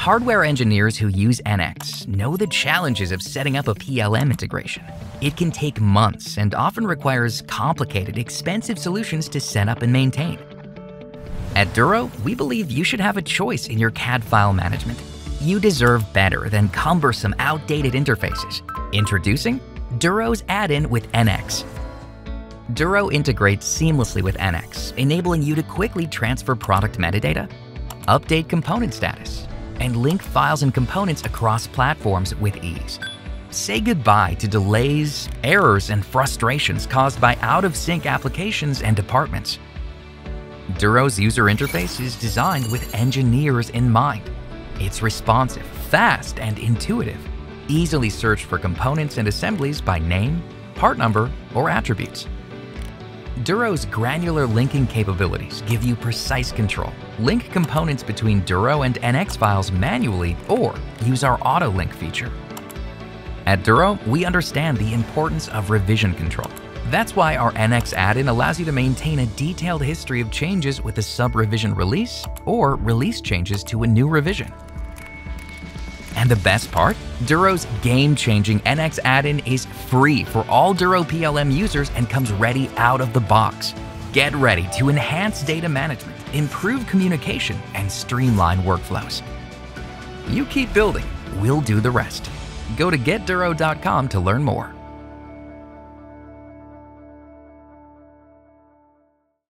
Hardware engineers who use NX know the challenges of setting up a PLM integration. It can take months and often requires complicated, expensive solutions to set up and maintain. At Duro, we believe you should have a choice in your CAD file management. You deserve better than cumbersome, outdated interfaces. Introducing Duro's add-in with NX. Duro integrates seamlessly with NX, enabling you to quickly transfer product metadata, update component status, and link files and components across platforms with ease. Say goodbye to delays, errors, and frustrations caused by out-of-sync applications and departments. Duro's user interface is designed with engineers in mind. It's responsive, fast, and intuitive. Easily search for components and assemblies by name, part number, or attributes. Duro's granular linking capabilities give you precise control. Link components between Duro and NX files manually or use our auto link feature. At Duro, we understand the importance of revision control. That's why our NX add-in allows you to maintain a detailed history of changes with a sub-revision release or release changes to a new revision. And the best part? Duro's game-changing NX add-in is free for all Duro PLM users and comes ready out of the box. Get ready to enhance data management, improve communication, and streamline workflows. You keep building, we'll do the rest. Go to getduro.com to learn more.